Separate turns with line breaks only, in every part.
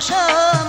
show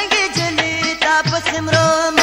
जाएँगे जली ताप सिमरो में।